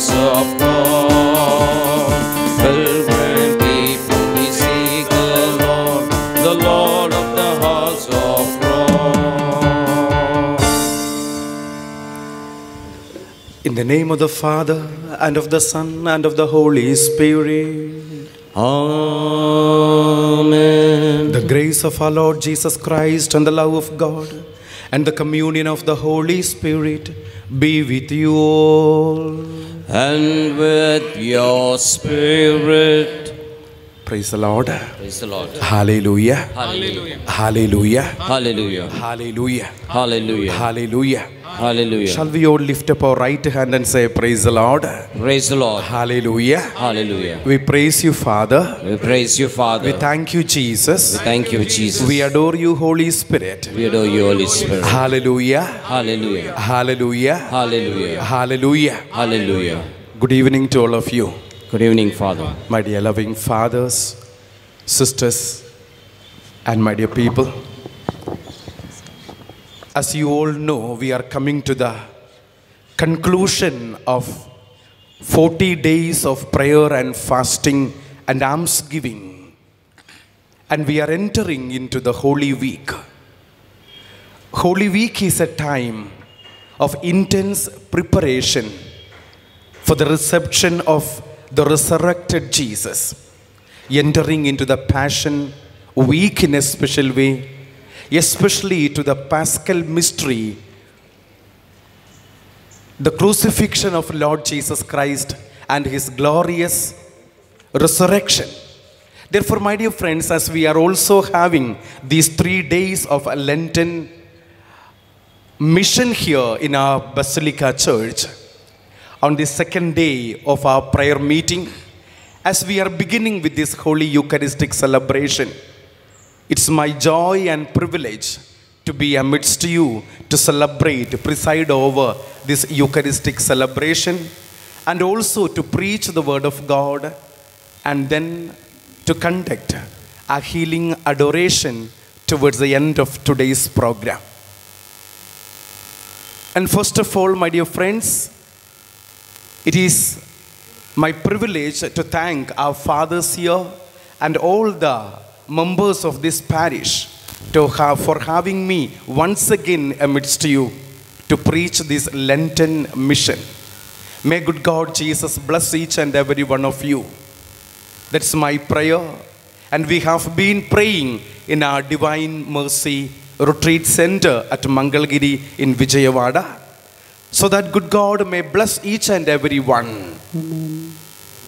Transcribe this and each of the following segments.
House of God. People, we seek the Lord, the Lord of the house of God. In the name of the Father, and of the Son, and of the Holy Spirit. Amen. The grace of our Lord Jesus Christ and the love of God and the communion of the Holy Spirit be with you all. And with your spirit. Praise the Lord. Hallelujah. Hallelujah. Hallelujah. Hallelujah. Hallelujah. Hallelujah. Hallelujah. Shall we all lift up our right hand and say, Praise the Lord? Praise the Lord. Hallelujah. Hallelujah. We praise you, Father. We praise you, Father. We thank you, Jesus. We thank you, Jesus. We adore you, Holy Spirit. We adore you, Holy Spirit. Hallelujah. Hallelujah. Hallelujah. Hallelujah. Hallelujah. Hallelujah. Good evening to all of you. Good evening, Father. my dear loving fathers, sisters, and my dear people. As you all know, we are coming to the conclusion of 40 days of prayer and fasting and almsgiving. And we are entering into the Holy Week. Holy Week is a time of intense preparation for the reception of the resurrected Jesus, entering into the Passion Week in a special way, especially to the Paschal mystery, the crucifixion of Lord Jesus Christ and his glorious resurrection. Therefore, my dear friends, as we are also having these three days of a Lenten mission here in our Basilica Church, on the second day of our prayer meeting, as we are beginning with this Holy Eucharistic celebration, it's my joy and privilege to be amidst you to celebrate, to preside over this Eucharistic celebration, and also to preach the Word of God, and then to conduct a healing adoration towards the end of today's program. And first of all, my dear friends, it is my privilege to thank our fathers here and all the members of this parish to have, for having me once again amidst you to preach this Lenten mission. May good God Jesus bless each and every one of you. That's my prayer. And we have been praying in our Divine Mercy Retreat Center at Mangalgiri in Vijayawada. So that good God may bless each and every one.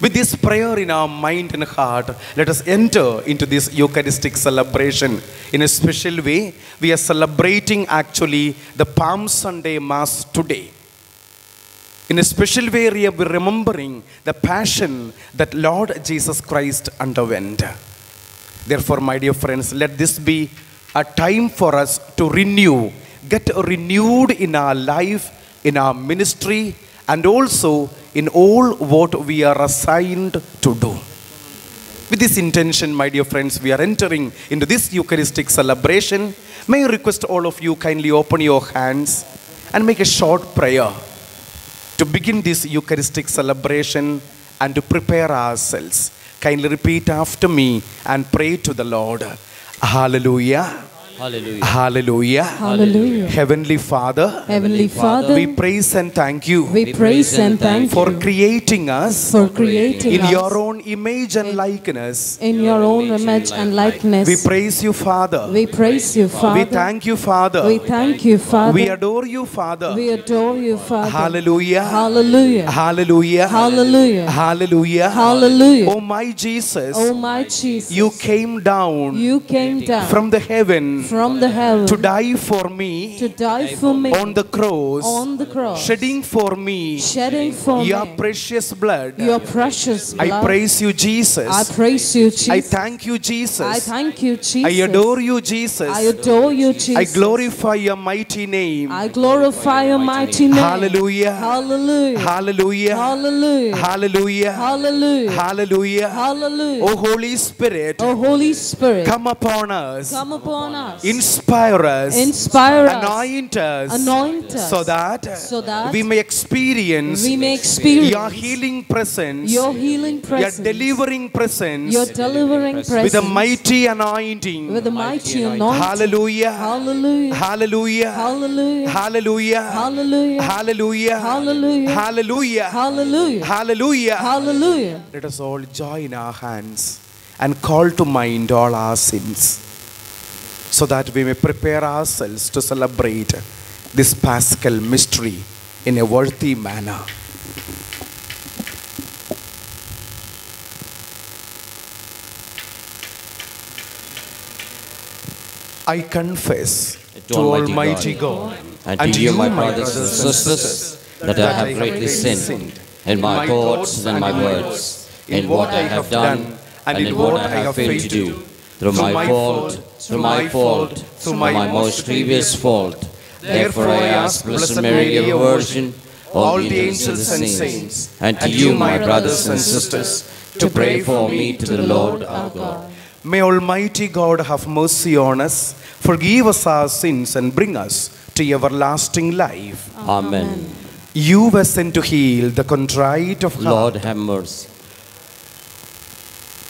With this prayer in our mind and heart, let us enter into this Eucharistic celebration. In a special way, we are celebrating actually the Palm Sunday Mass today. In a special way, we are remembering the passion that Lord Jesus Christ underwent. Therefore, my dear friends, let this be a time for us to renew, get renewed in our life, in our ministry, and also in all what we are assigned to do. With this intention, my dear friends, we are entering into this Eucharistic celebration. May I request all of you kindly open your hands and make a short prayer to begin this Eucharistic celebration and to prepare ourselves. Kindly repeat after me and pray to the Lord. Hallelujah. Hallelujah. Hallelujah. Hallelujah. Heavenly Father, Heavenly Father, we praise and thank you we praise and thank for you creating us for creating in us your own image and likeness. in your own image and likeness. We praise you, Father. We praise you, Father. We thank you, Father. We thank you, Father. We adore you, Father. We adore you, Father. Hallelujah. Hallelujah. Hallelujah. Hallelujah. Hallelujah. Hallelujah. Oh my Jesus, Oh my Jesus, you came down you came down from the heaven from the heaven to die for me to die for me on the cross, on the cross, shedding for me shedding for your me precious blood. your precious blood. I praise you, Jesus. I praise you, Jesus. I thank you, Jesus. I thank you, Jesus. I adore you, Jesus. I adore you, Jesus. I glorify your mighty name. I glorify your mighty name. Hallelujah. Hallelujah. Hallelujah. Hallelujah. Hallelujah. Hallelujah. Hallelujah. Hallelujah. Oh Holy Spirit, Oh Holy Spirit, come upon us. come upon us. Inspire us. Inspire us. Anoint us. Anoint us. So that, So that we may experience We may experience your healing presence, your healing your delivering presence your delivering presence with a mighty anointing. with a mighty anointing. Hallelujah. Hallelujah. Hallelujah. Hallelujah. Hallelujah. Hallelujah. Hallelujah. Hallelujah. Hallelujah. Hallelujah. Hallelujah. Hallelujah. Let us all join our hands and call to mind all our sins so that we may prepare ourselves to celebrate this paschal mystery in a worthy manner. I confess to Almighty God And to you, my brothers and sisters, that I have greatly sinned in my thoughts and my words, in what I have done and in what I have failed to do, through my fault, through my fault, through my most grievous fault. Therefore I ask Blessed Mary, your Virgin, all the angels and saints, and to you, my brothers and sisters, to pray for me to the Lord our God. May Almighty God have mercy on us, forgive us our sins, and bring us to everlasting life. Amen. You were sent to heal the contrite of heart. Lord have mercy.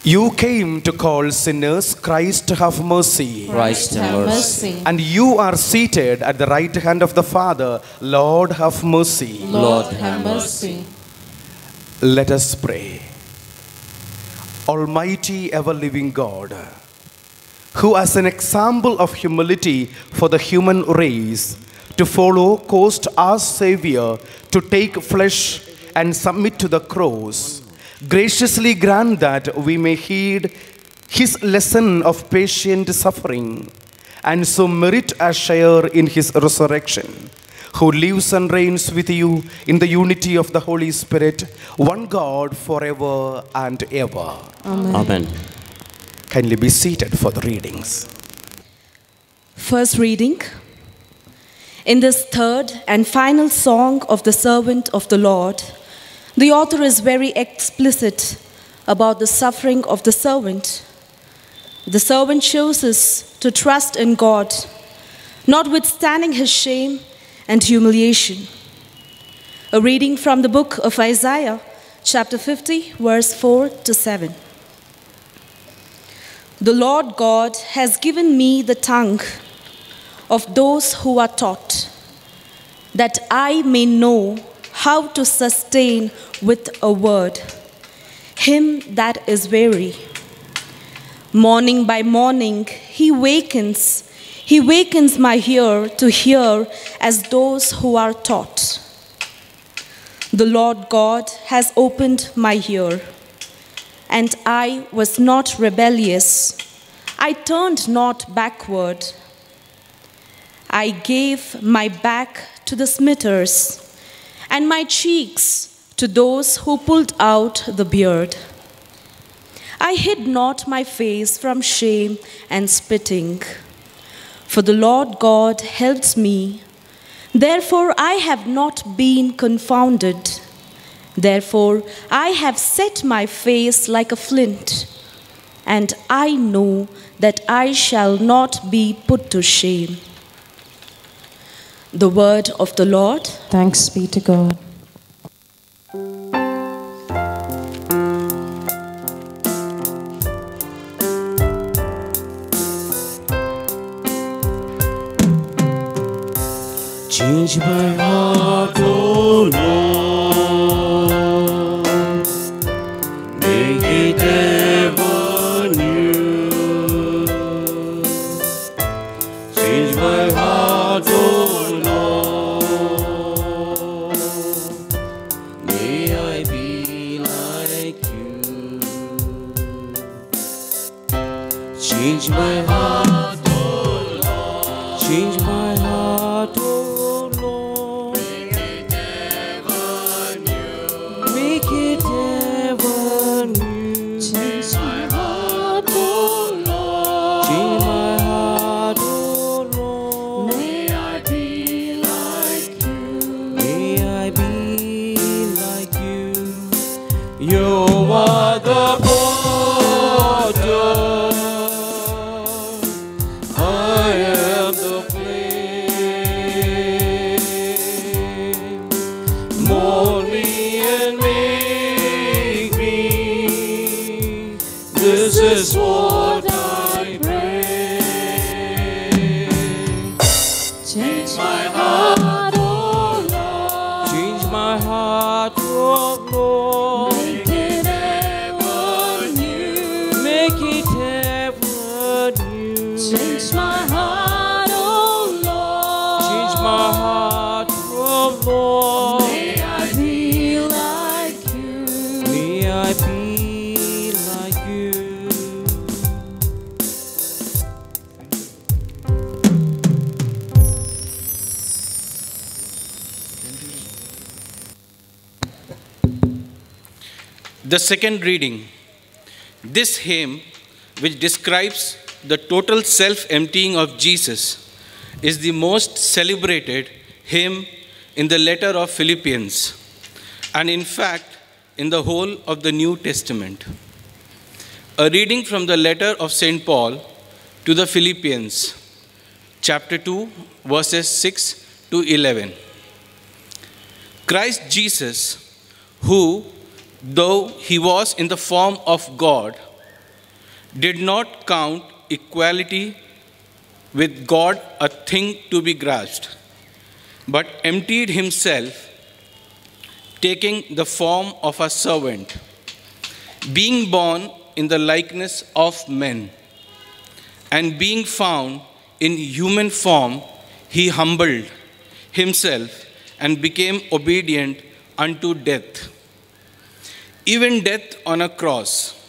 You came to call sinners, Christ have mercy. Christ have mercy. And you are seated at the right hand of the Father, Lord have mercy. Lord have mercy. Let us pray. Almighty ever living God, who as an example of humility for the human race to follow caused our Savior to take flesh and submit to the cross, graciously grant that we may heed his lesson of patient suffering and so merit a share in his resurrection who lives and reigns with you in the unity of the Holy Spirit, one God forever and ever. Amen. Kindly be seated for the readings. First reading. In this third and final song of the servant of the Lord, the author is very explicit about the suffering of the servant. The servant chooses to trust in God, notwithstanding his shame and humiliation. A reading from the book of Isaiah, chapter 50, verse 4 to 7. The Lord God has given me the tongue of those who are taught, that I may know how to sustain with a word him that is weary. Morning by morning he wakens, He wakens my ear to hear as those who are taught. The Lord God has opened my ear, and I was not rebellious. I turned not backward. I gave my back to the smitters, and my cheeks to those who pulled out the beard. I hid not my face from shame and spitting. For the Lord God helps me. Therefore, I have not been confounded. Therefore, I have set my face like a flint, and I know that I shall not be put to shame. The word of the Lord. Thanks be to God. Change my heart, oh Lord. The second reading. This hymn, which describes the total self emptying of Jesus, is the most celebrated hymn in the letter of Philippians, and in fact, in the whole of the New Testament. A reading from the letter of St. Paul to the Philippians, chapter 2, verses 6 to 11. Christ Jesus, who, though he was in the form of God, did not count equality with God a thing to be grasped, but emptied himself, taking the form of a servant, being born in the likeness of men, and being found in human form, he humbled himself and became obedient unto death even death on a cross.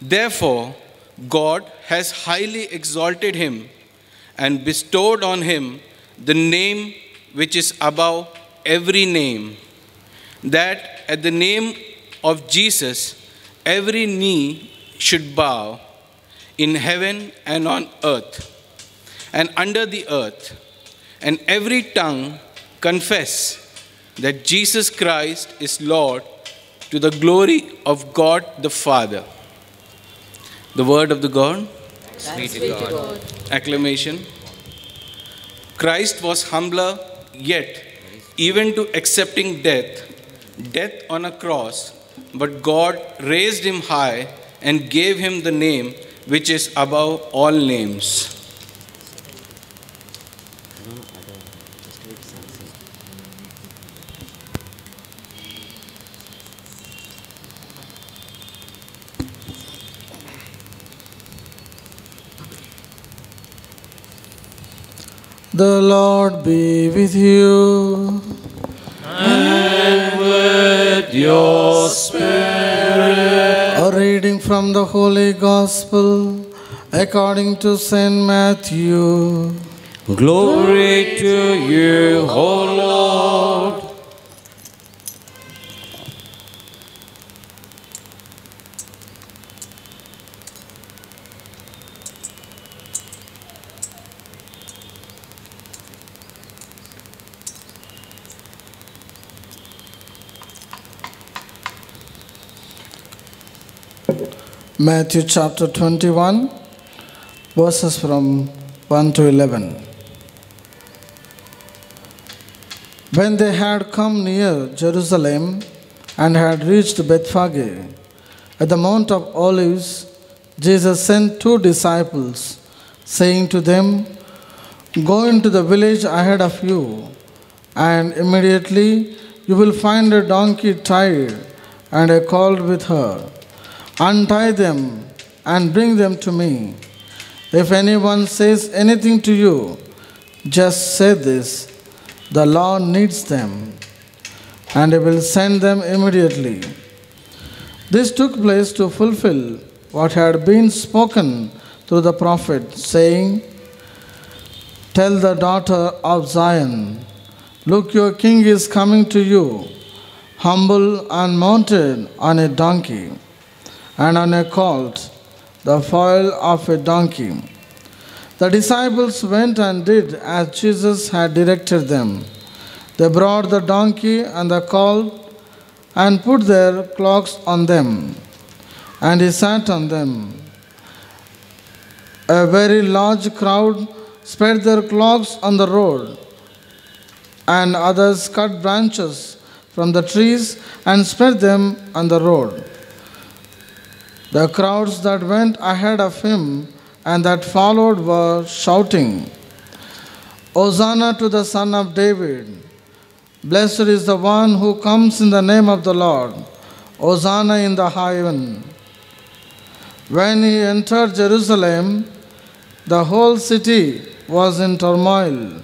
Therefore, God has highly exalted him and bestowed on him the name which is above every name, that at the name of Jesus every knee should bow in heaven and on earth and under the earth, and every tongue confess that Jesus Christ is Lord to the glory of God the Father. The word of the God. Be God. Acclamation. Christ was humbler, yet, even to accepting death, death on a cross, but God raised him high and gave him the name which is above all names. The Lord be with you. And with your spirit. A reading from the Holy Gospel according to St. Matthew. Glory to you, O Lord. Matthew chapter 21, verses from 1 to 11. When they had come near Jerusalem and had reached Bethphage at the Mount of Olives, Jesus sent two disciples, saying to them, Go into the village ahead of you, and immediately you will find a donkey tied and a colt with her. Untie them and bring them to me. If anyone says anything to you, just say this The Lord needs them, and He will send them immediately. This took place to fulfill what had been spoken through the prophet, saying, Tell the daughter of Zion, Look, your king is coming to you, humble and mounted on a donkey and on a colt, the foal of a donkey. The disciples went and did as Jesus had directed them. They brought the donkey and the colt and put their cloaks on them, and he sat on them. A very large crowd spread their cloaks on the road, and others cut branches from the trees and spread them on the road. The crowds that went ahead of him and that followed were shouting, Hosanna to the Son of David! Blessed is the one who comes in the name of the Lord! Hosanna in the high heaven! When he entered Jerusalem, the whole city was in turmoil,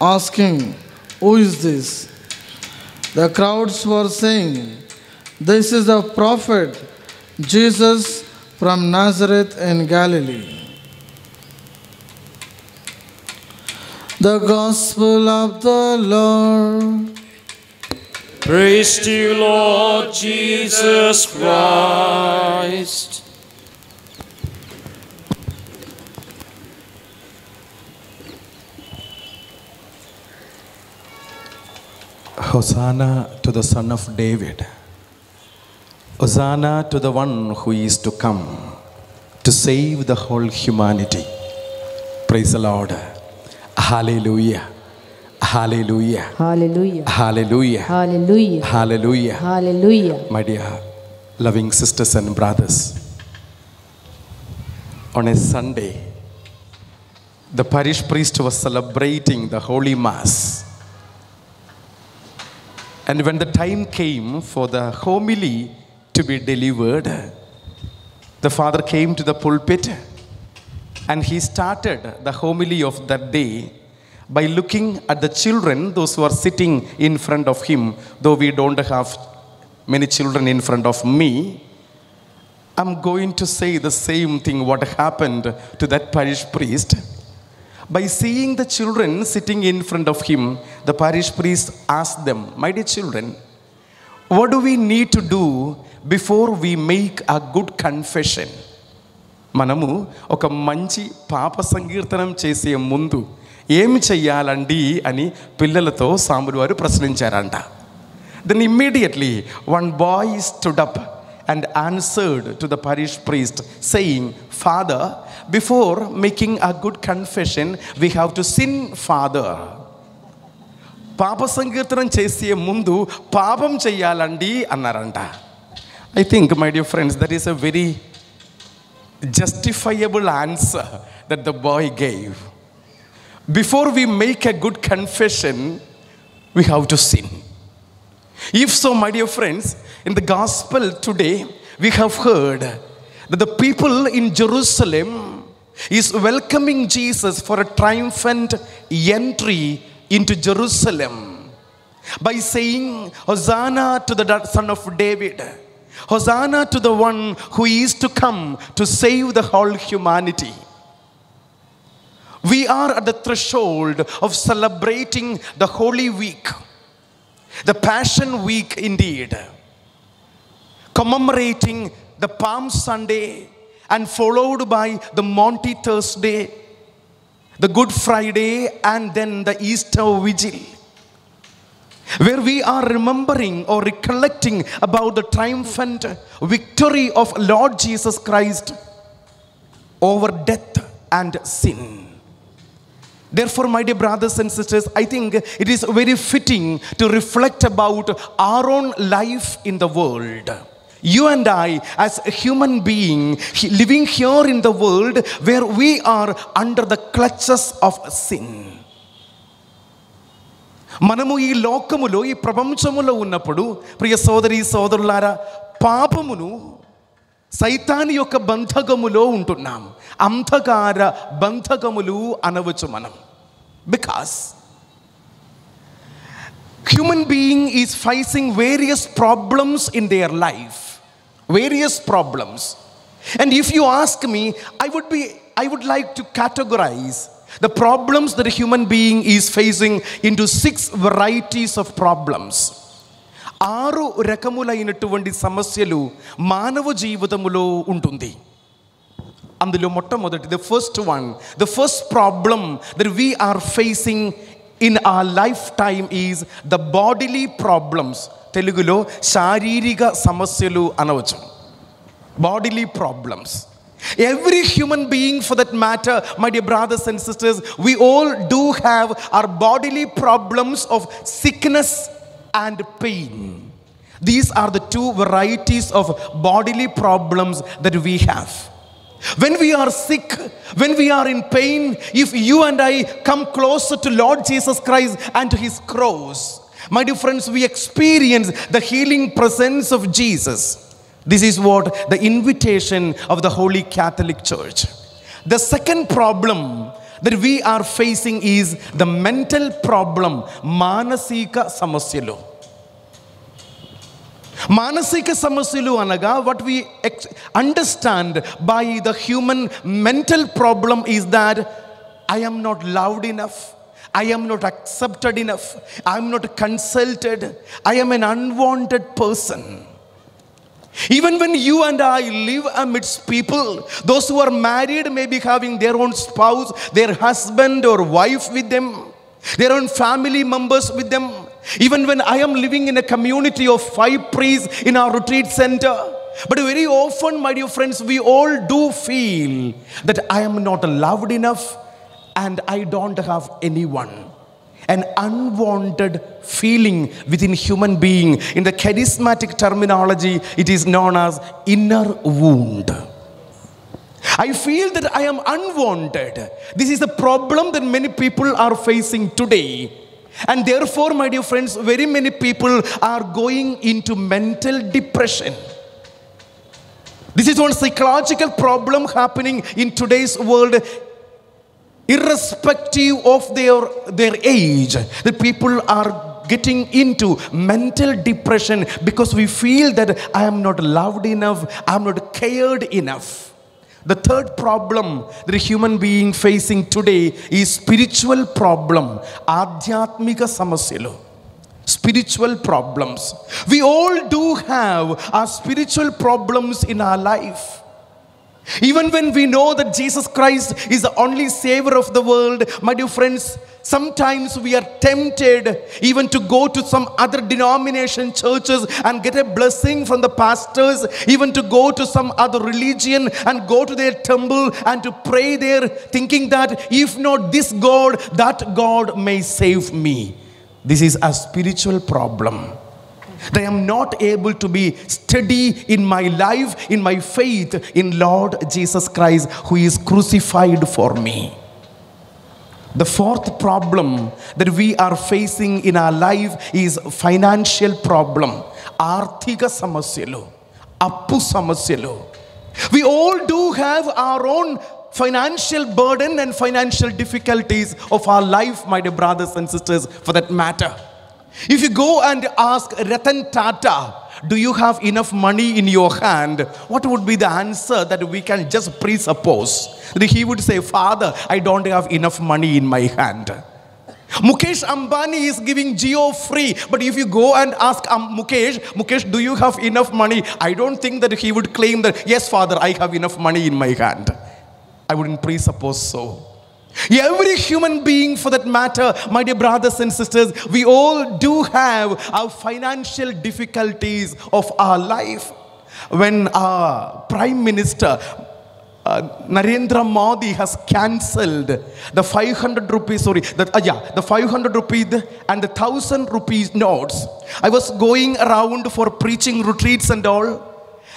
asking, Who is this? The crowds were saying, This is the prophet Jesus from Nazareth in Galilee. The Gospel of the Lord. Praise to you, Lord Jesus Christ. Hosanna to the Son of David. Hosanna to the one who is to come to save the whole humanity. Praise the Lord. Hallelujah. Hallelujah. Hallelujah. Hallelujah. Hallelujah. Hallelujah. Hallelujah. My dear loving sisters and brothers, on a Sunday, the parish priest was celebrating the Holy Mass. And when the time came for the homily to be delivered, the father came to the pulpit and he started the homily of that day by looking at the children, those who are sitting in front of him, though we don't have many children in front of me. I'm going to say the same thing what happened to that parish priest. By seeing the children sitting in front of him, the parish priest asked them, My dear children, what do we need to do before we make a good confession? మనము ఒక మంచి పాప సంకీర్తనం చేసే ముందు ఏమి చెయ్యాలండి అని పిల్లలతో సాంబులు వారు ప్రశ్నించారంట then immediately one bye stood up and answered to the parish priest, saying, Father, before making a good confession, we have to sin, Father. పాప సంకీర్తనం చేసే ముందు పాపం చెయ్యాలండి అన్నారంట I think my dear friends that is a very justifiable answer that the boy gave. Before we make a good confession, we have to sin. If so, my dear friends, in the gospel today, we have heard that the people in Jerusalem is welcoming Jesus for a triumphant entry into Jerusalem by saying, Hosanna to the Son of David. Hosanna to the one who is to come to save the whole humanity. We are at the threshold of celebrating the Holy Week, the Passion Week indeed, commemorating the Palm Sunday and followed by the Maundy Thursday, the Good Friday, and then the Easter Vigil where we are remembering or recollecting about the triumphant victory of Lord Jesus Christ over death and sin. Therefore, my dear brothers and sisters, I think it is very fitting to reflect about our own life in the world. You and I, as a human being, he- living here in the world where we are under the clutches of sin. మనము ఈ లోకములో ఈ ప్రపంచములో ఉన్నప్పుడు ప్రియ సోదరి సోదరులారా పాపమును సైతాని యొక్క బంధకములో ఉంటున్నాం అంధకార బంధకములు అనవచ్చు మనం because human being is facing various problems in their life various problems and if you ask me i would be i would like to categorize the problems that a human being is facing into six varieties of problems ఆరు రకములైనటువంటి సమస్యలు మానవ జీవితములో ఉంటుంది అందులో మొట్టమొదటి the first one the first problem that we are facing in are life time is the bodily problems తెలుగులో శారీరక సమస్యలు అనవచ్చు bodily problems Every human being, for that matter, my dear brothers and sisters, we all do have our bodily problems of sickness and pain. These are the two varieties of bodily problems that we have. When we are sick, when we are in pain, if you and I come closer to Lord Jesus Christ and to his cross, my dear friends, we experience the healing presence of Jesus. This is what the invitation of the Holy Catholic Church. The second problem that we are facing is the mental problem, manasika samasyalu. మానసిక సమస్యలు అనగా what we understand by the human mental problem is that I am not loved enough I am not accepted enough. I am not consulted. I am an unwanted person. Even when you and I live amidst people, those who are married may be having their own spouse, their husband or wife with them, their own family members with them. Even when I am living in a community of five priests in our retreat center. But very often, my dear friends, we all do feel that I am not loved enough and I don't have anyone. An unwanted feeling within human being. In the charismatic terminology it is known as inner wound. I feel that i am unwanted. This is a problem that many people are facing today. And therefore my dear friends very many people are going into mental depression. This is one psychological problem happening in today's world irrespective of their, their age, the people are getting into mental depression because we feel that I am not loved enough, I am not cared enough. The third problem that a human being facing today is spiritual problem, adhyatmika samasyalu. Spiritual problems. We all do have our spiritual problems in our life. Even when we know that Jesus Christ is the only Savior of the world, my dear friends, sometimes we are tempted even to go to some other denomination churches and get a blessing from the pastors, even to go to some other religion and go to their temple and to pray there, thinking that if not this God, that God may save me. This is a spiritual problem that I am not able to be steady in my life, in my faith in Lord Jesus Christ, who is crucified for me. The fourth problem that we are facing in our life is financial problem. ఆర్థిక సమస్యలు అప్పు సమస్యలు we all do have our own financial burden and financial difficulties of our life, my dear brothers and sisters, for that matter. If you go and ask Ratan Tata, do you have enough money in your hand? What would be the answer that we can just presuppose? He would say, Father, I don't have enough money in my hand. Mukesh Ambani is giving Jio free. But if you go and ask um, Mukesh, Mukesh, do you have enough money? I don't think that he would claim that, yes, Father, I have enough money in my hand. I wouldn't presuppose so. Every human being, for that matter, my dear brothers and sisters, we all do have our financial difficulties of our life. When our Prime Minister uh, Narendra Modi has cancelled the 500 rupees, sorry, the, uh, yeah, the 500 rupees and the 1000 rupees notes. I was going around for preaching retreats and all.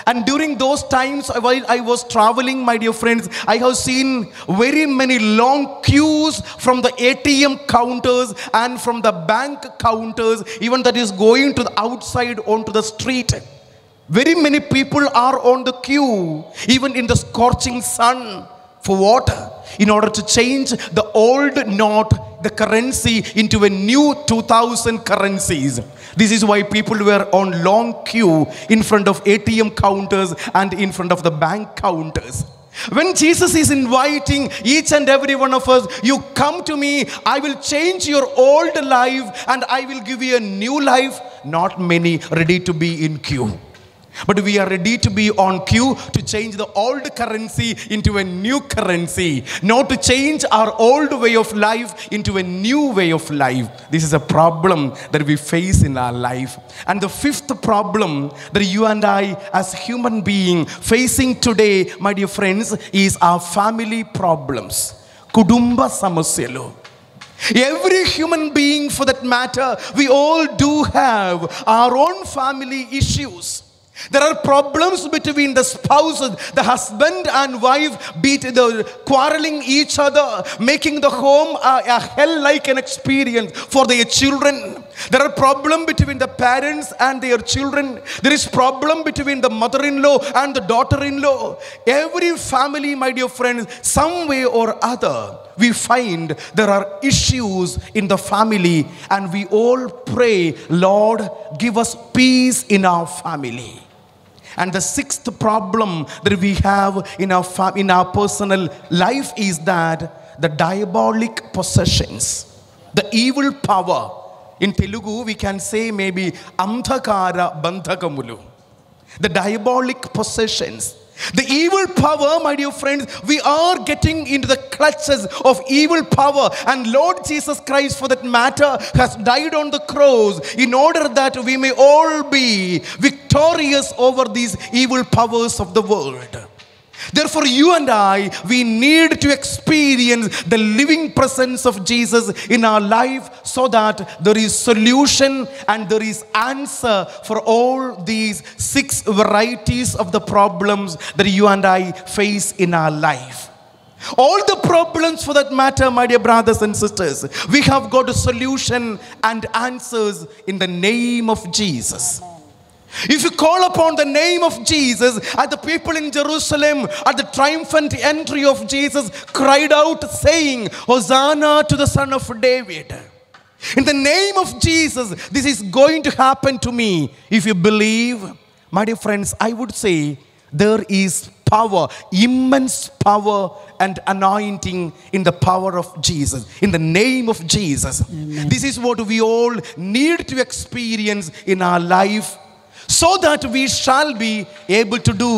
And during those times, while I was traveling, my dear friends, I have seen very many long queues from the ATM counters and from the bank counters, even that is going to the outside onto the street. Very many people are on the queue, even in the scorching sun, for water, in order to change the old note, the currency, into a new 2000 currencies. This is why people were on long queue in front of ATM counters and in front of the bank counters. When Jesus is inviting each and every one of us, you come to me, I will change your old life and I will give you a new life. Not many ready to be in queue. But we are ready to be on queue to change the old currency into a new currency, not to change our old way of life into a new way of life. This is a problem that we face in our life. And the fifth problem that you and I, as human being, facing today, my dear friends, is our family problems. Kudumba samasyalo. Every human being, for that matter, we all do have our own family issues. There are problems between the spouses, the husband and wife, beat the quarreling each other, making the home a, a hell-like an experience for their children. There are problems between the parents and their children. There is problem between the mother-in-law and the daughter-in-law. Every family, my dear friends, some way or other, we find there are issues in the family, and we all pray, Lord, give us peace in our family. And the sixth problem that we have in our, in our personal life is that the diabolic possessions, the evil power. In Telugu, we can say maybe Andhakara Bandhakamulu. The diabolic possessions. The evil power, my dear friends, we are getting into the clutches of evil power. And Lord Jesus Christ, for that matter, has died on the cross in order that we may all be victorious over these evil powers of the world. Therefore, you and I, we need to experience the living presence of Jesus in our life so that there is solution and there is answer for all these six varieties of the problems that you and I face in our life. All the problems for that matter, my dear brothers and sisters, we have got a solution and answers in the name of Jesus. If you call upon the name of Jesus, and the people in Jerusalem at the triumphant entry of Jesus cried out, saying, Hosanna to the Son of David. In the name of Jesus, this is going to happen to me. If you believe, my dear friends, I would say there is power, immense power and anointing in the power of Jesus, in the name of Jesus. This is what we all need to experience in our life so that we shall be able to do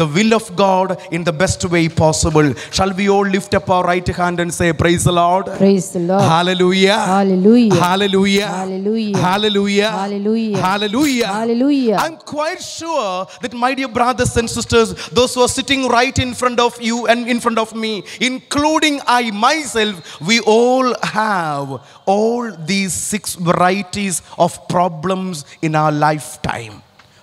the will of God in the best way possible. Shall we all lift up our right hand and say, Praise the Lord? Praise the Lord. Hallelujah. Hallelujah. Hallelujah. Hallelujah. Hallelujah. Hallelujah. Hallelujah. Hallelujah. I'm quite sure that, my dear brothers and sisters, those who are sitting right in front of you and in front of me, including I myself, we all have all these six varieties of problems in our lifetime.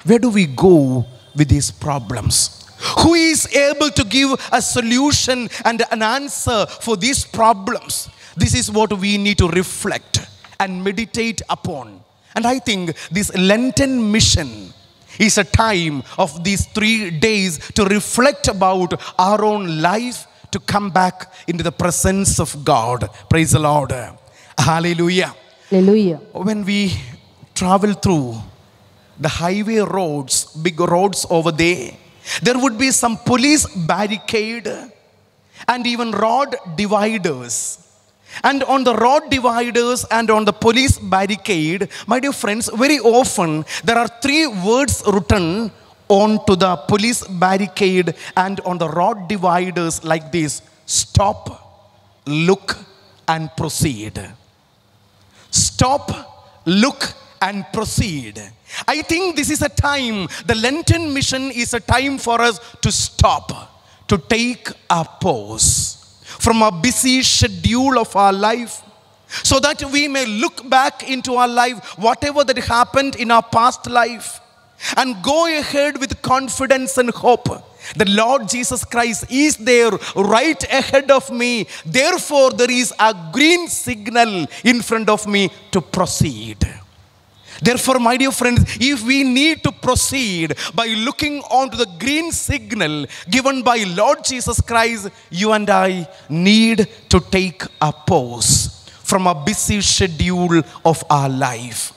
Where do we go with these problems? Who is able to give a solution and an answer for these problems? This is what we need to reflect and meditate upon. And I think this Lenten mission is a time of these three days to reflect about our own life, to come back into the presence of God. Praise the Lord. Hallelujah. Hallelujah. When we travel through the highway roads, big roads over there, there would be some police barricade and even road dividers. And on the road dividers and on the police barricade, my dear friends, very often there are three words written onto the police barricade and on the road dividers like this stop, look, and proceed. Stop, look, and proceed. I think this is a time, the Lenten mission is a time for us to stop, to take a pause from a busy schedule of our life so that we may look back into our life, whatever that happened in our past life, and go ahead with confidence and hope. The Lord Jesus Christ is there right ahead of me. Therefore, there is a green signal in front of me to proceed. Therefore, my dear friends, if we need to proceed by looking onto the green signal given by Lord Jesus Christ, you and I need to take a pause from a busy schedule of our life.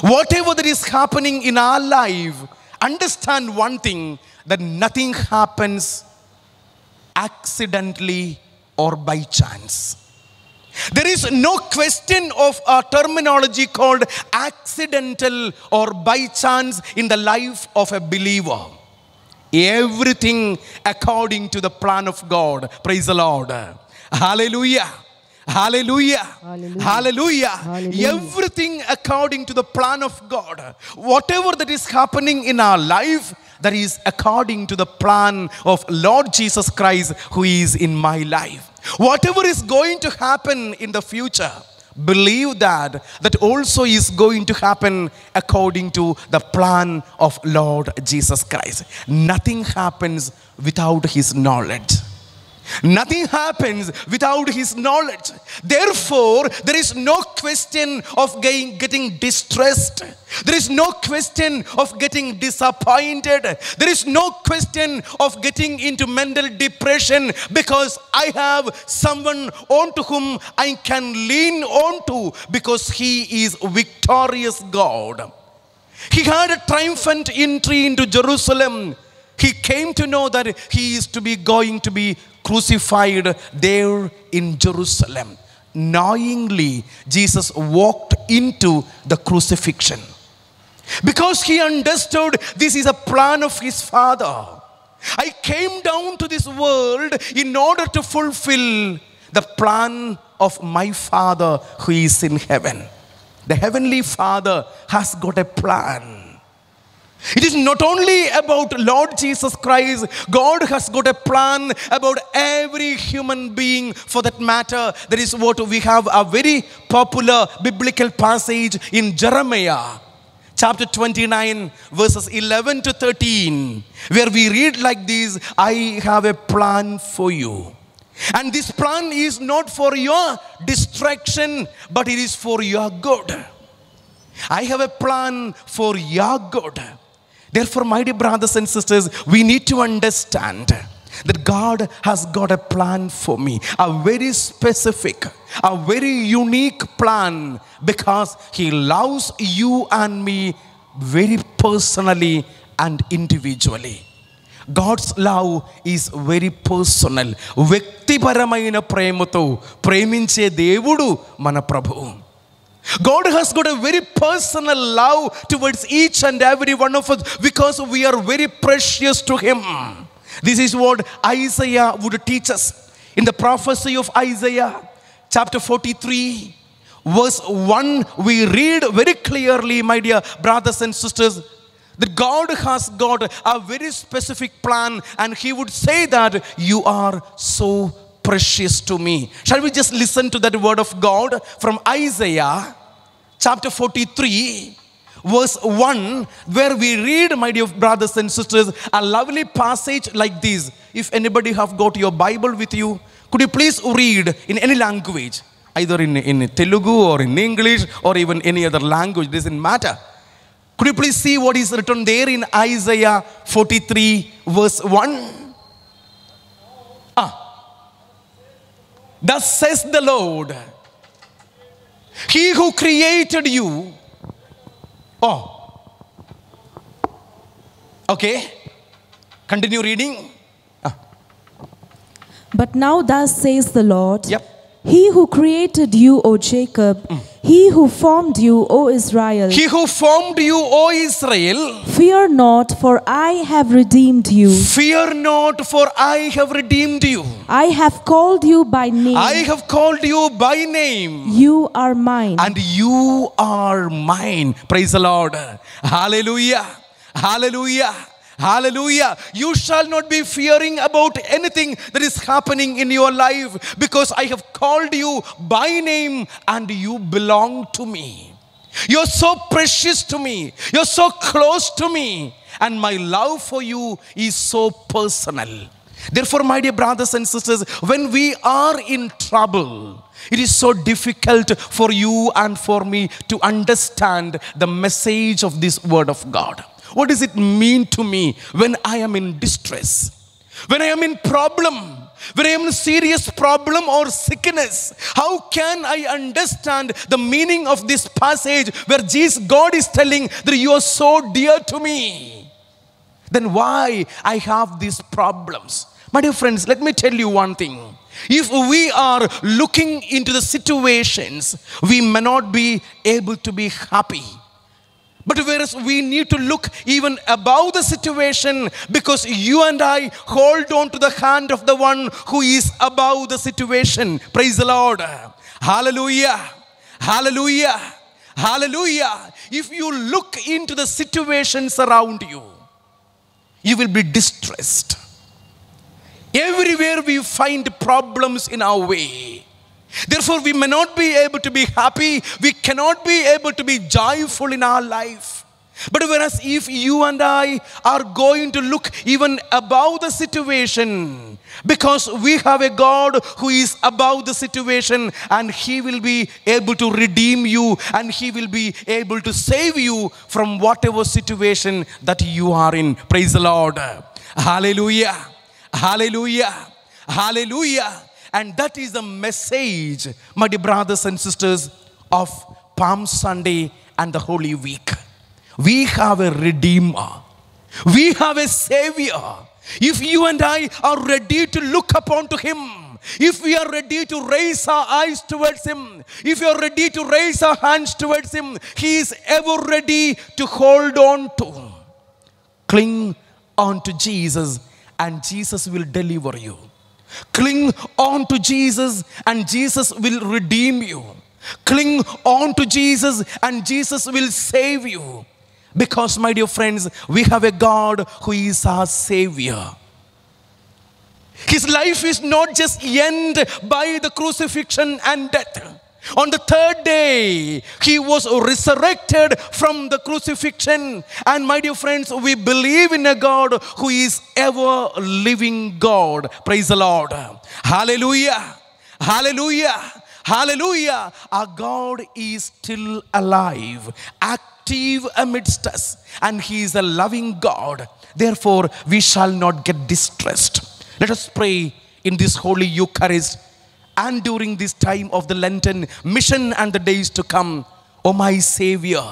Whatever that is happening in our life, understand one thing that nothing happens accidentally or by chance. There is no question of a terminology called accidental or by chance in the life of a believer. Everything according to the plan of God. Praise the Lord. Hallelujah. Hallelujah. Hallelujah. Hallelujah. Hallelujah. Everything according to the plan of God. Whatever that is happening in our life, that is according to the plan of Lord Jesus Christ who is in my life. Whatever is going to happen in the future, believe that that also is going to happen according to the plan of Lord Jesus Christ. Nothing happens without his knowledge. Nothing happens without his knowledge. Therefore, there is no question of getting, distressed. There is no question of getting disappointed. There is no question of getting into mental depression because I have someone onto whom I can lean onto because he is victorious God. He had a triumphant entry into Jerusalem. He came to know that he is to be going to be crucified there in Jerusalem. Knowingly, Jesus walked into the crucifixion because he understood this is a plan of his Father. I came down to this world in order to fulfill the plan of my Father who is in heaven. The Heavenly Father has got a plan. It is not only about Lord Jesus Christ, God has got a plan about every human being for that matter. That is what we have a very popular biblical passage in Jeremiah chapter 29, verses 11 to 13, where we read like this I have a plan for you. And this plan is not for your distraction, but it is for your good. I have a plan for your good. Therefore, my dear brothers and sisters, we need to understand that God has got a plan for me, a very specific, a very unique plan because He loves you and me very personally and individually. God's love is very personal వ్యక్తిపరమైన ప్రేమతో ప్రేమించే దేవుడు మన ప్రభువు God has got a very personal love towards each and every one of us because we are very precious to Him. This is what Isaiah would teach us in the prophecy of Isaiah, chapter 43, verse 1. We read very clearly, my dear brothers and sisters, that God has got a very specific plan, and He would say that you are so precious to me. Shall we just listen to that word of God from Isaiah chapter 43? Verse 1, where we read, my dear brothers and sisters, a lovely passage like this. If anybody have got your Bible with you, could you please read in any language, either in, in Telugu or in English or even any other language, doesn't matter. Could you please see what is written there in Isaiah 43, verse 1? Ah, Thus says the Lord, He who created you. Oh. Okay. Continue reading. Ah. But now thus says the Lord Yep. He who created you, O Jacob, mm. he who formed you, O Israel, He who formed you, O Israel, fear not, for I have redeemed you. fear not, for I have redeemed you. I have called you by name. I have called you by name. You are mine. and you are mine. Praise the Lord. Hallelujah. Hallelujah. Hallelujah. You shall not be fearing about anything that is happening in your life because I have called you by name and you belong to me. You're so precious to me. You're so close to me. And my love for you is so personal. Therefore, my dear brothers and sisters, when we are in trouble, it is so difficult for you and for me to understand the message of this word of God. What does it mean to me when I am in distress? When I am in problem? When I am in serious problem or sickness? How can I understand the meaning of this passage where Jesus, God is telling that you are so dear to me? then why I have these problems? My dear friends, let me tell you one thing. If we are looking into the situations, we may not be able to be happy. But whereas we need to look even above the situation because you and I hold on to the hand of the one who is above the situation. Praise the Lord. Hallelujah. Hallelujah. Hallelujah. If you look into the situations around you, you will be distressed. Everywhere we find problems in our way. Therefore, we may not be able to be happy. We cannot be able to be joyful in our life. But whereas if you and I are going to look even above the situation, because we have a God who is above the situation and He will be able to redeem you and He will be able to save you from whatever situation that you are in. Praise the Lord. Hallelujah. Hallelujah. Hallelujah. And that is the message, my dear brothers and sisters, of Palm Sunday and the Holy Week. We have a Redeemer, we have a Savior. If you and I are ready to look upon to Him, if we are ready to raise our eyes towards Him, if we are ready to raise our hands towards Him, He is ever ready to hold on to. Cling on to Jesus, and Jesus will deliver you. Cling on to Jesus, and Jesus will redeem you. Cling on to Jesus, and Jesus will save you. Because, my dear friends, we have a God who is our Savior. His life is not just end by the crucifixion and death. On the third day, he was resurrected from the crucifixion. And my dear friends, we believe in a God who is ever living God. Praise the Lord. Hallelujah. Hallelujah. Hallelujah. Our God is still alive, active amidst us, and He is a loving God. Therefore, we shall not get distressed. Let us pray in this holy Eucharist and during this time of the Lenten mission and the days to come. Oh, my Savior,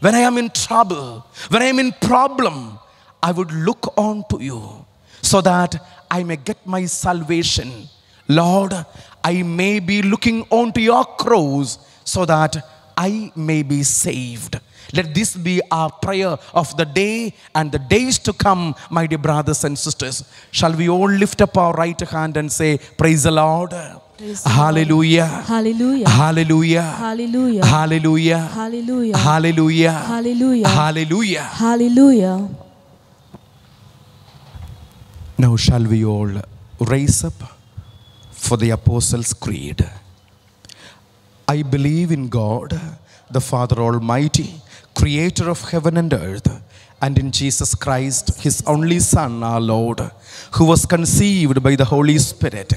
when I am in trouble, when I am in problem, I would look on to you so that I may get my salvation. Lord, I may be looking on to your cross so that I may be saved. Let this be our prayer of the day and the days to come, my dear brothers and sisters. Shall we all lift up our right hand and say, Praise the Lord? Praise the Lord. Hallelujah. Hallelujah. Hallelujah. Hallelujah. Hallelujah. Hallelujah. Hallelujah. Hallelujah. Hallelujah. Hallelujah. Now, shall we all raise up for the Apostles' Creed? I believe in God, the Father Almighty, creator of heaven and earth, and in Jesus Christ, his only Son, our Lord, who was conceived by the Holy Spirit,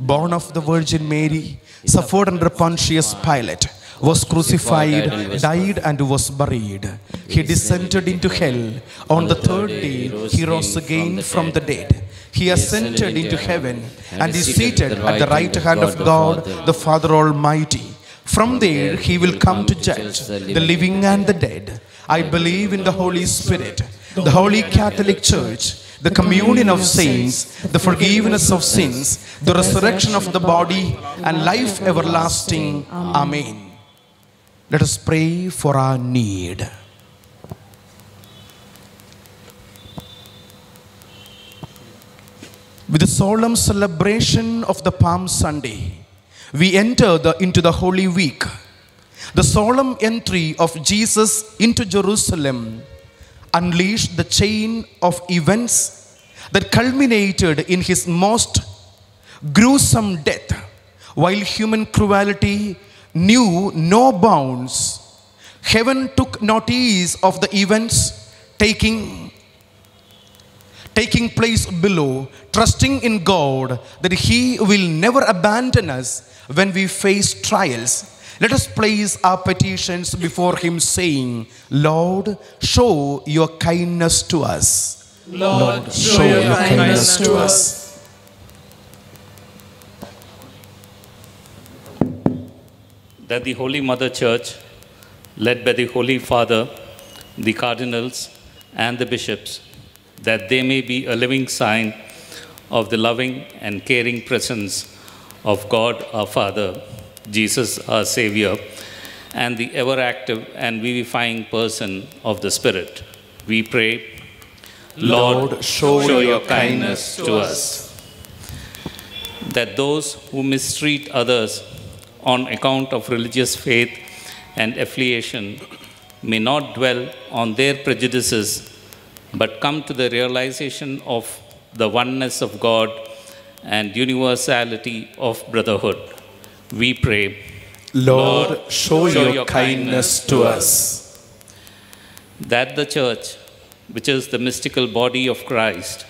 born of the Virgin Mary, suffered under Pontius Pilate, was crucified, died, and was buried. He descended into hell. On the third day, he rose again from the dead. He ascended into heaven and is seated at the right hand of God, the Father Almighty. From there he will come to judge the living and the dead. I believe in the Holy Spirit, the Holy Catholic Church, the communion of saints, the forgiveness of sins, the resurrection of the body, and life everlasting. Amen. Let us pray for our need. With the solemn celebration of the Palm Sunday, we enter the, into the Holy Week. The solemn entry of Jesus into Jerusalem unleashed the chain of events that culminated in his most gruesome death, while human cruelty knew no bounds. Heaven took notice of the events taking taking place below, trusting in God that He will never abandon us when we face trials. Let us place our petitions before Him, saying, Lord, show your kindness to us. Lord, Show your kindness to us. That the Holy Mother Church, led by the Holy Father, the cardinals, and the bishops, that they may be a living sign of the loving and caring presence of God our Father, Jesus our Savior, and the ever active and vivifying person of the Spirit. We pray, Lord, show, your kindness to us. That those who mistreat others on account of religious faith and affiliation may not dwell on their prejudices but come to the realization of the oneness of God and universality of brotherhood. We pray, Lord, show, your, kindness to us. that the church, which is the mystical body of Christ,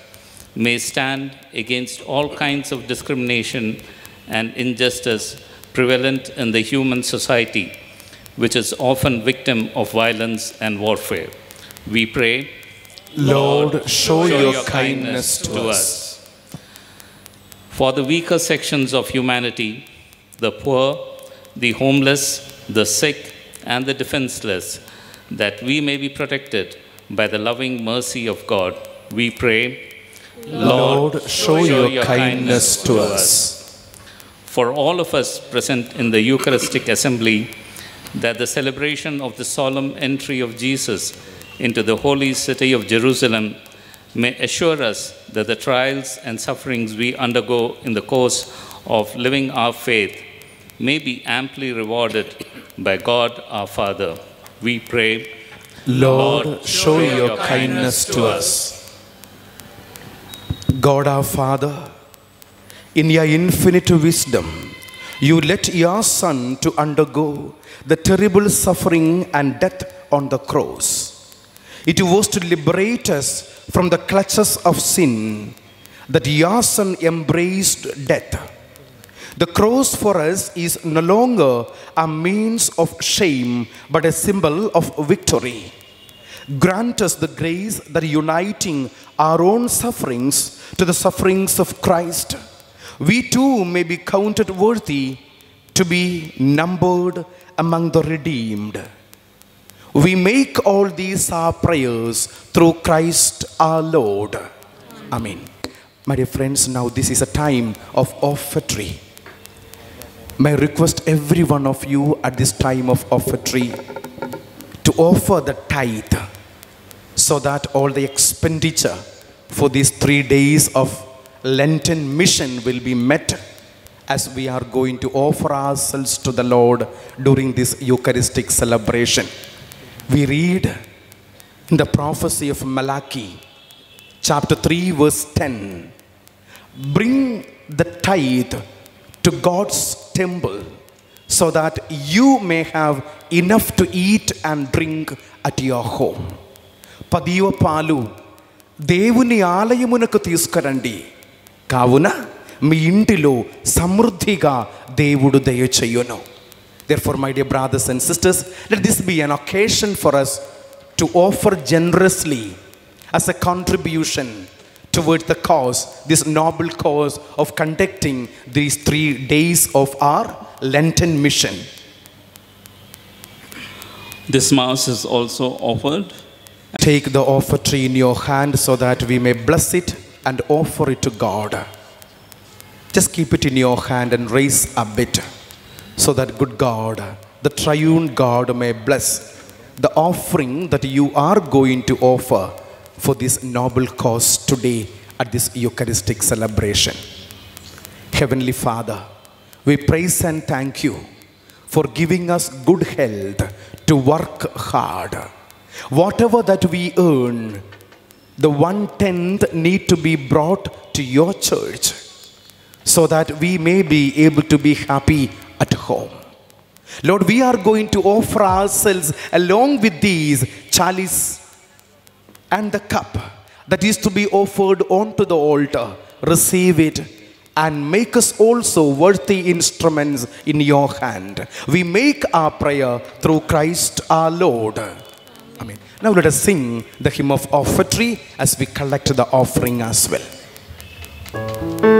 may stand against all kinds of discrimination and injustice prevalent in the human society, which is often victim of violence and warfare. We pray, Lord, show, your, kindness, to us. For the weaker sections of humanity, the poor, the homeless, the sick, and the defenseless, that we may be protected by the loving mercy of God, we pray, Lord, show, your, kindness to us. For all of us present in the Eucharistic assembly, that the celebration of the solemn entry of Jesus into the holy city of Jerusalem may assure us that the trials and sufferings we undergo in the course of living our faith may be amply rewarded by God our Father. We pray, Lord, show your kindness to us. God our Father, in your infinite wisdom, you let your Son to undergo the terrible suffering and death on the cross. It was to liberate us from the clutches of sin that your Son embraced death. The cross for us is no longer a means of shame, but a symbol of victory. Grant us the grace that uniting our own sufferings to the sufferings of Christ, we too may be counted worthy to be numbered among the redeemed. We make all these our prayers through Christ our Lord. Amen. My dear friends, now this is a time of offertory. May request every one of you at this time of offertory to offer the tithe so that all the expenditure for these three days of Lenten mission will be met as we are going to offer ourselves to the Lord during this Eucharistic celebration. We read in the prophecy of Malachi, chapter 3, verse 10 Bring the tithe to God's temple so that you may have enough to eat and drink at your home. పదివ పాలు దేవుని ఆలయమునకు తీసుకురండి కావున మీ ఇంటిలో సమృద్ధిగా దేవుడు దయచేయును Therefore, my dear brothers and sisters, let this be an occasion for us to offer generously as a contribution towards the cause, this noble cause of conducting these three days of our Lenten mission. This Mass is also offered Take the offertory in your hand so that we may bless it and offer it to God. Just keep it in your hand and raise a bit so that good God, the triune God, may bless the offering that you are going to offer for this noble cause today at this Eucharistic celebration. Heavenly Father, we praise and thank you for giving us good health to work hard. Whatever that we earn, the one tenth need to be brought to your church so that we may be able to be happy at home. Lord, we are going to offer ourselves along with these chalice and the cup that is to be offered onto the altar. Receive it and make us also worthy instruments in your hand. We make our prayer through Christ our Lord. Amen. Now let us sing the hymn of offertory as we collect the offering as well.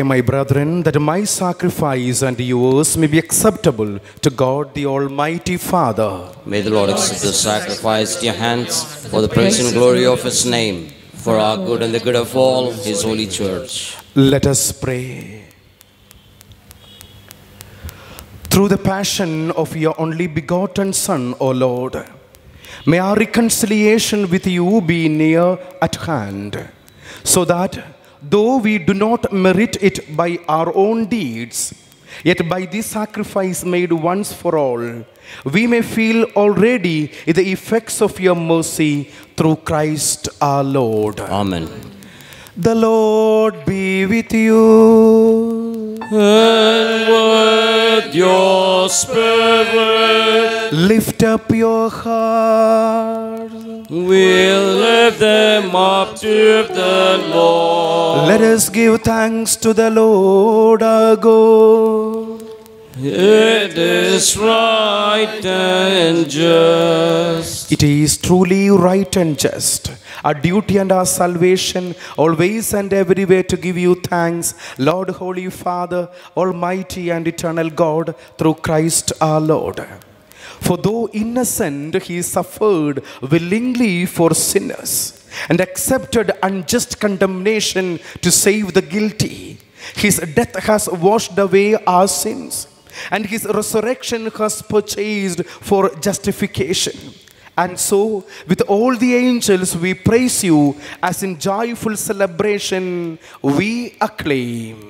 Pray, my brethren, that my sacrifice and yours may be acceptable to God the Almighty Father. May the Lord accept the sacrifice at your hands for the praise and glory of his name, for our good and the good of all his holy church. Let us pray. Through the passion of your only begotten Son, O Lord, may our reconciliation with you be near at hand, so that though we do not merit it by our own deeds, yet by this sacrifice made once for all, we may feel already the effects of your mercy through Christ our Lord. Amen. The Lord be with you. And with your spirit, Lift up your heart. We'll lift them up to the Lord. Let us give thanks to the Lord our God. It is right and just. It is truly right and just, our duty and our salvation, always and everywhere to give you thanks, Lord, Holy Father, Almighty and eternal God, through Christ our Lord. For though innocent, he suffered willingly for sinners and accepted unjust condemnation to save the guilty. His death has washed away our sins, and his resurrection has purchased for justification. And so, with all the angels, we praise you as in joyful celebration we acclaim.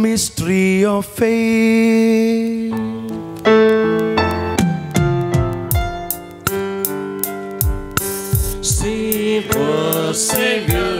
Mystery of faith. See the Savior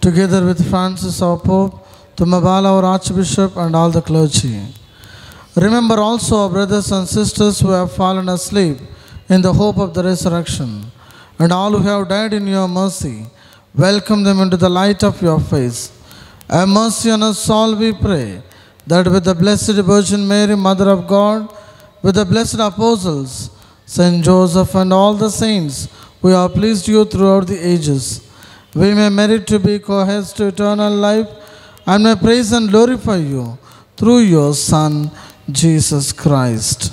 Together with Francis, our Pope, Thumma Bala, our Archbishop, and all the clergy. Remember also our brothers and sisters who have fallen asleep in the hope of the resurrection, and all who have died in your mercy. Welcome them into the light of your face. Have mercy on us all, we pray, that with the Blessed Virgin Mary, Mother of God, with the blessed apostles, Saint Joseph, and all the saints, we have pleased you throughout the ages. We may merit to be co-heirs to eternal life and may praise and glorify you through your Son, Jesus Christ.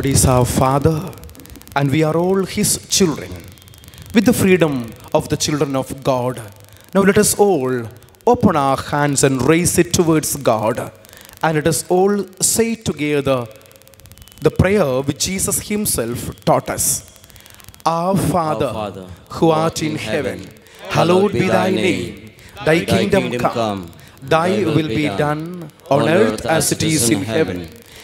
God is our Father, and we are all His children, with the freedom of the children of God. Now let us all open our hands and raise it towards God, and let us all say together the prayer which Jesus Himself taught us. Our Father, Father, who art in heaven, hallowed be thy name. Thy kingdom come, thy will be done on earth as it is in heaven.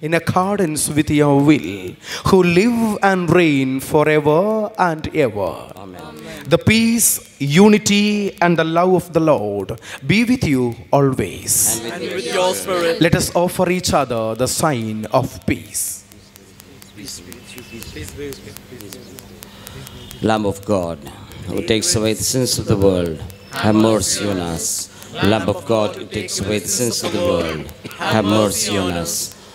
in accordance with your will, who live and reign forever and ever. Amen. The peace, unity, and the love of the Lord be with you always. And with your spirit. Let us offer each other the sign of peace. Lamb of God, who takes away the sins of the world, have mercy on us. Lamb of God, who takes away the sins of the world, have mercy on us.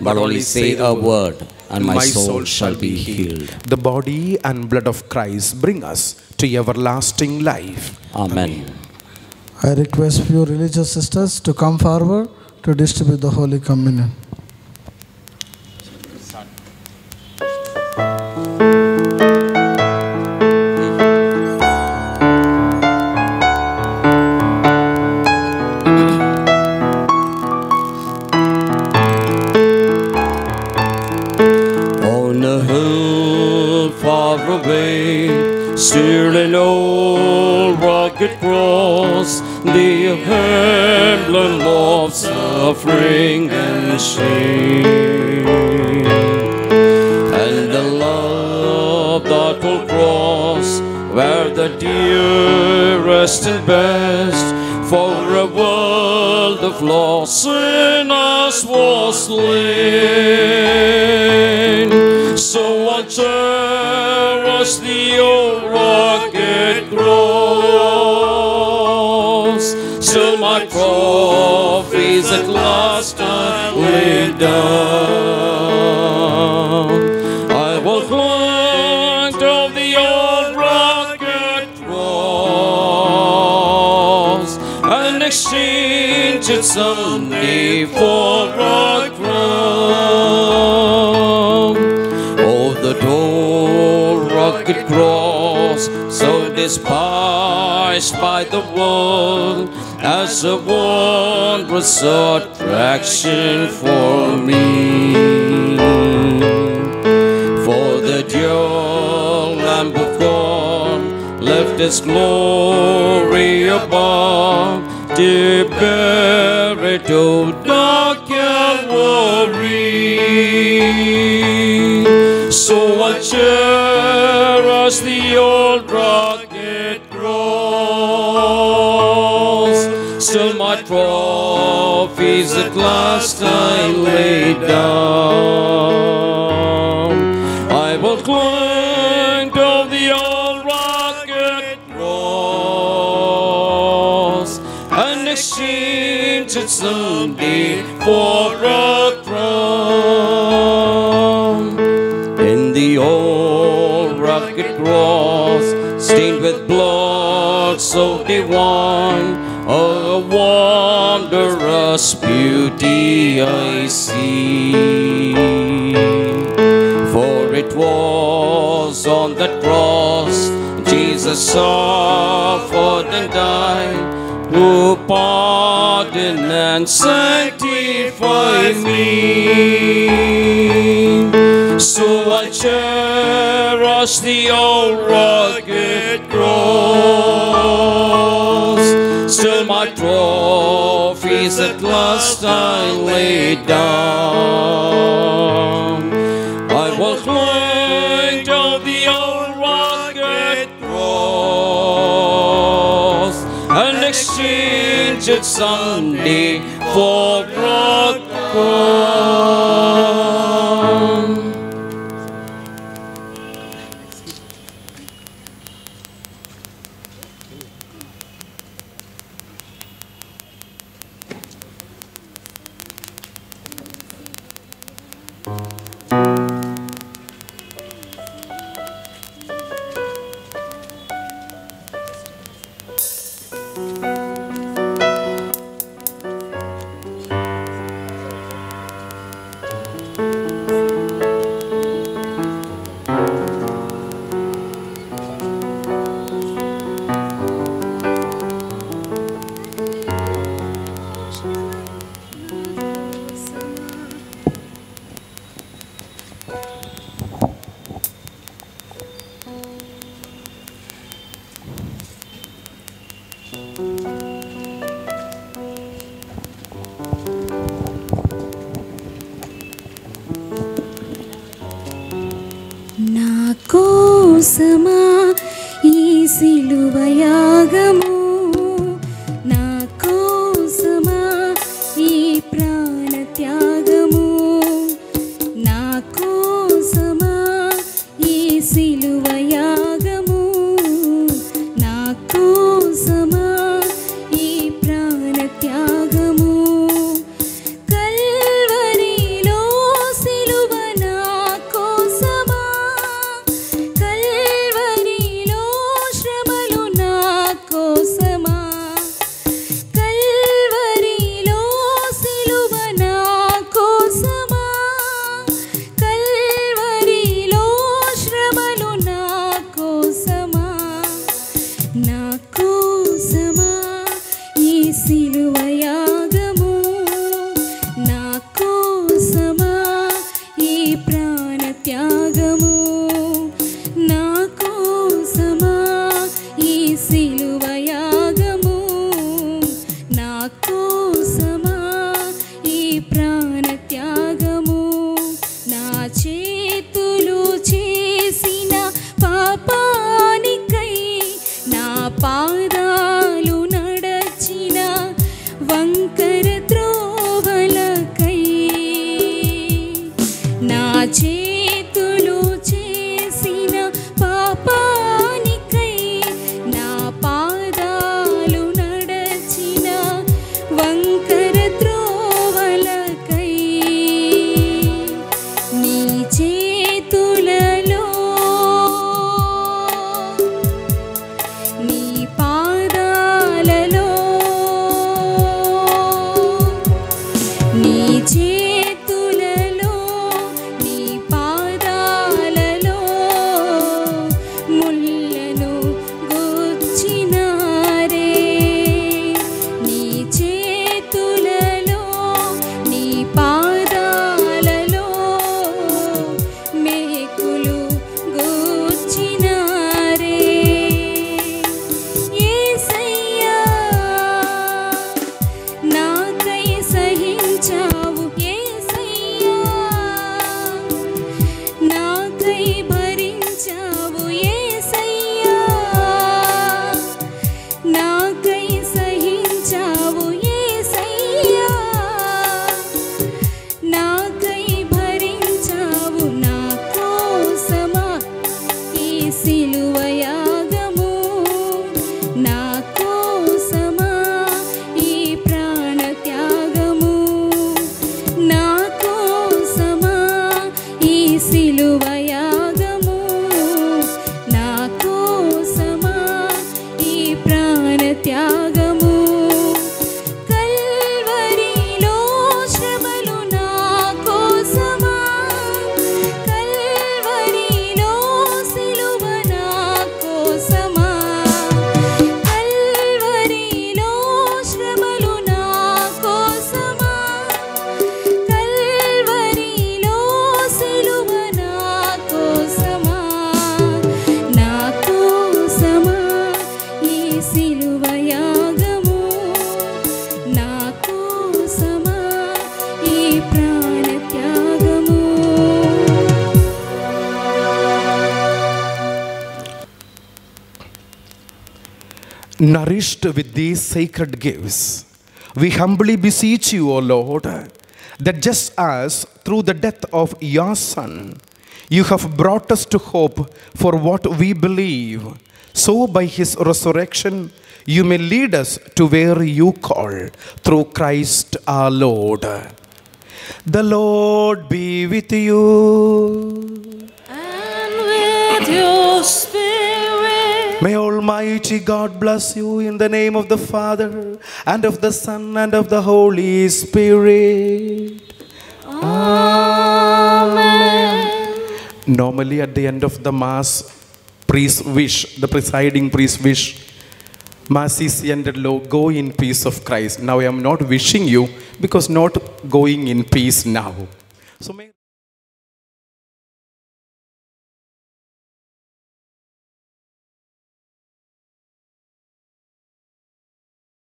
but only say a word, and my, soul shall be healed. The body and blood of Christ bring us to everlasting life. Amen. I request few religious sisters to come forward to distribute the Holy Communion. Away, still an old rugged cross, the emblem of suffering and shame. And the love that will cross, where the dearest and best, for a world of lost sinners was slain. Cherish the old rugged cross. Still my trophies at last I lay down. Despised by the world, as a wondrous attraction for me. For the dear Lamb of God left His glory above, to bear it to dark Calvary. So I Still my last I lay down. I will cling to the old rugged cross and exchange it someday for a crown. In the old rugged cross, stained with blood so divine, I see. For it was on that cross Jesus suffered and died to pardon and sanctify me. So I cherish the old rugged cross. Still my at last I lay down. I was cling to oh, the old rugged cross and exchange it Силю. Nourished with these sacred gifts, we humbly beseech you, O Lord, that just as through the death of your Son, you have brought us to hope for what we believe, so by his resurrection, you may lead us to where you call through Christ our Lord. The Lord be with you. And with your spirit. May Almighty God bless you in the name of the Father and of the Son and of the Holy Spirit. Amen. Normally, at the end of the Mass, priest wish, the presiding priest wish, Mass is ended, Lo, go in peace of Christ. Now I am not wishing you because not going in peace now. So may